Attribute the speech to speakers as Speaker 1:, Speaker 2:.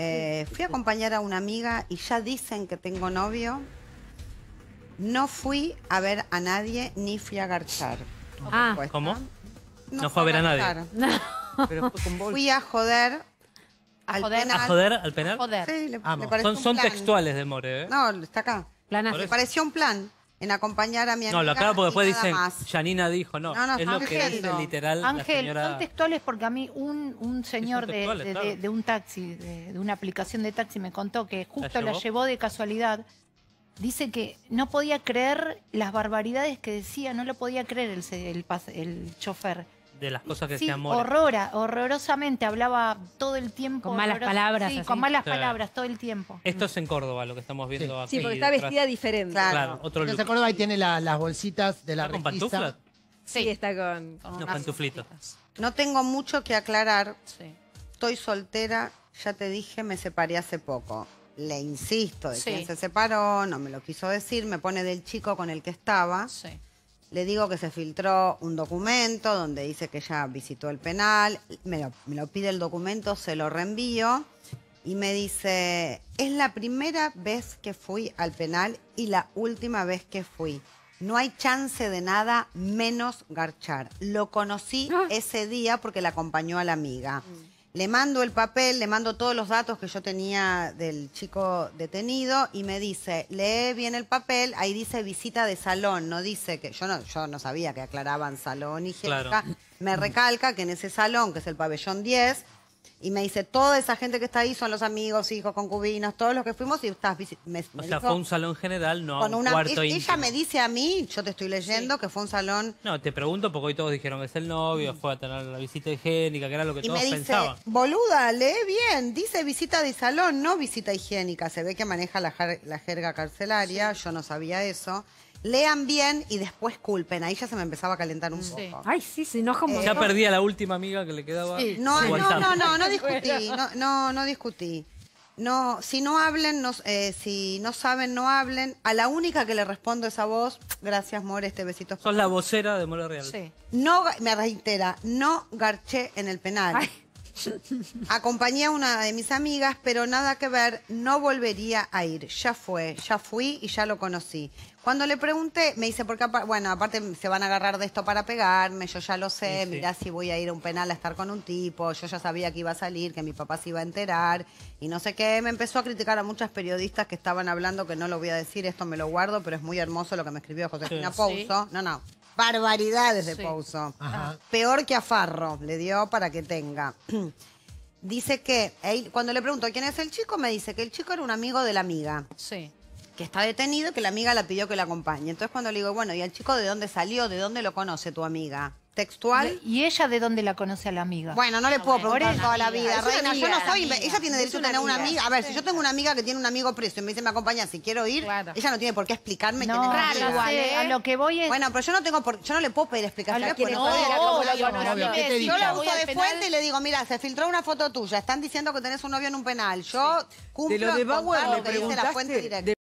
Speaker 1: Eh, fui a acompañar a una amiga y ya dicen que tengo novio. No fui a ver a nadie ni fui a garchar.
Speaker 2: Ah,
Speaker 3: ¿Cómo?
Speaker 1: No,
Speaker 3: No fue a ver a nadie.
Speaker 4: Pero fue con bolsa.
Speaker 1: Fui a joder al
Speaker 2: joder.
Speaker 1: penal.
Speaker 3: ¿A joder al penal?
Speaker 2: joder.
Speaker 1: Sí, le,
Speaker 4: Amo.
Speaker 1: le
Speaker 3: Son,
Speaker 1: un
Speaker 3: son
Speaker 1: plan.
Speaker 3: textuales de More, ¿eh?
Speaker 1: No, está acá.
Speaker 2: Planazo.
Speaker 1: Me pareció un plan en acompañar a mi amiga.
Speaker 3: No, lo aclaro porque después dicen,
Speaker 1: más.
Speaker 3: Janina dijo, no.
Speaker 1: No, no,
Speaker 3: es lo que dice literal la
Speaker 5: Ángel,
Speaker 3: señora...
Speaker 5: son textuales porque a mí un, un señor de, de-
Speaker 3: claro.
Speaker 5: de- de un taxi, de, de una aplicación de taxi, me contó que justo la
Speaker 3: llevó?
Speaker 5: llevó de casualidad. Dice que no podía creer las barbaridades que decía, no lo podía creer el, se- el, pas- el chofer.
Speaker 3: De las cosas que
Speaker 5: Sí,
Speaker 3: decía More.
Speaker 5: horrora, horrorosamente, hablaba todo el tiempo.
Speaker 2: Con malas palabras,
Speaker 5: Sí,
Speaker 2: así.
Speaker 5: con malas
Speaker 3: Sí.
Speaker 5: palabras todo el tiempo.
Speaker 3: Esto es en Córdoba, lo que estamos viendo aquí.
Speaker 6: Sí, porque está
Speaker 3: detrás.
Speaker 6: vestida diferente.
Speaker 1: Claro.
Speaker 3: Claro, otro
Speaker 4: Entonces,
Speaker 3: look.
Speaker 4: Córdoba ahí tiene la- las bolsitas de la
Speaker 3: ¿Está con pantuflas?
Speaker 6: Sí, está con...
Speaker 2: Con
Speaker 3: Unos pantuflitos.
Speaker 1: No tengo mucho que aclarar.
Speaker 5: Sí.
Speaker 1: Estoy soltera, ya te dije, me separé hace poco. Le insisto de
Speaker 5: Sí.
Speaker 1: quién se separó, no me lo quiso decir, me pone del chico con el que estaba.
Speaker 5: Sí.
Speaker 1: Le digo que se filtró un documento donde dice que ella visitó el penal, me lo, me lo pide el documento, se lo reenvío y me dice, es la primera vez que fui al penal y la última vez que fui. No hay chance de nada menos garchar. Lo conocí ese día porque la acompañó a la amiga. Le mando el papel, le mando todos los datos que yo tenía del chico detenido y me dice, lee bien el papel, ahí dice visita de salón, no dice que, yo no, yo no sabía que aclaraban salón y
Speaker 3: Claro.
Speaker 1: Me recalca que en ese salón, que es el pabellón 10, y me dice, toda esa gente que está ahí son los amigos, hijos, concubinos, todos los que fuimos y estás visi- me,
Speaker 3: O
Speaker 1: me
Speaker 3: sea,
Speaker 1: dijo,
Speaker 3: fue un salón general, no
Speaker 1: con
Speaker 3: un
Speaker 1: una,
Speaker 3: cuarto
Speaker 1: ella me dice a mí, yo te estoy leyendo, que fue un salón
Speaker 3: No, te pregunto porque hoy todos dijeron que es el novio, fue a tener la visita higiénica, que era lo que
Speaker 1: Y
Speaker 3: todos
Speaker 1: me dice,
Speaker 3: pensaban.
Speaker 1: boluda, lee bien, dice visita de salón, no visita higiénica. Se ve que maneja la, jar- la jerga carcelaria, yo no sabía eso. Lean bien y después culpen. Ahí ya se me empezaba a calentar un
Speaker 5: Sí.
Speaker 1: poco.
Speaker 2: Ay, sí, se enoja un
Speaker 3: Ya
Speaker 2: montón.
Speaker 3: perdí a la última amiga que le quedaba.
Speaker 1: No, no, no, no, no discutí, no, no, no discutí. No, si no hablen, no, eh, si no saben, no hablen. A la única que le respondo es a vos. Gracias, More, este besito. es
Speaker 3: Sos la vocera de More Real.
Speaker 5: Sí.
Speaker 1: No, me reitera, no garché en el penal.
Speaker 2: Ay.
Speaker 1: Acompañé a una de mis amigas, pero nada que ver, no volvería a ir. Ya fue, ya fui y ya lo conocí. Cuando le pregunté, me dice, porque bueno, aparte se van a agarrar de esto para pegarme, yo ya lo sé,
Speaker 3: Sí, sí.
Speaker 1: mirá si voy a ir a un penal a estar con un tipo, yo ya sabía que iba a salir, que mi papá se iba a enterar y no sé qué. Me empezó a criticar a muchas periodistas que estaban hablando, que no lo voy a decir, esto me lo guardo, pero es muy hermoso lo que me escribió Josefina
Speaker 3: Sí.
Speaker 1: Pouso. No, no, barbaridades de
Speaker 5: Sí.
Speaker 1: Pouso.
Speaker 4: Ajá.
Speaker 1: Peor que a Farro, le dio para que tenga. Dice que, él- cuando le pregunto quién es el chico, me dice que el chico era un amigo de la amiga,
Speaker 5: Sí.
Speaker 1: que está detenido y que la amiga la pidió que la acompañe. Entonces cuando le digo, bueno, ¿y el chico de dónde salió? ¿De dónde lo conoce tu amiga? ¿Textual?
Speaker 5: ¿Y ella de dónde la conoce a la amiga?
Speaker 1: Bueno, no le puedo
Speaker 5: bueno,
Speaker 1: preguntar toda la vida, reina. Yo no soy. Ella tiene derecho a tener una
Speaker 6: amiga.
Speaker 1: A ver, si yo tengo una amiga que tiene un amigo preso y me dice, me acompaña si quiero ir,
Speaker 5: Claro.
Speaker 1: ella no tiene por qué explicarme
Speaker 5: no,
Speaker 1: quién es amiga.
Speaker 2: igual,
Speaker 5: sé,
Speaker 2: ¿eh?
Speaker 5: a lo que voy es...
Speaker 1: Bueno, pero yo no tengo por, yo no le puedo pedir explicaciones.
Speaker 5: A es
Speaker 1: no. Yo la uso de fuente y le digo, mira, se filtró una foto tuya, están diciendo que tenés un novio en un penal. Yo cumplo
Speaker 7: De lo de
Speaker 1: con
Speaker 7: Bauer
Speaker 1: contar
Speaker 7: le
Speaker 1: lo que dice la fuente directa.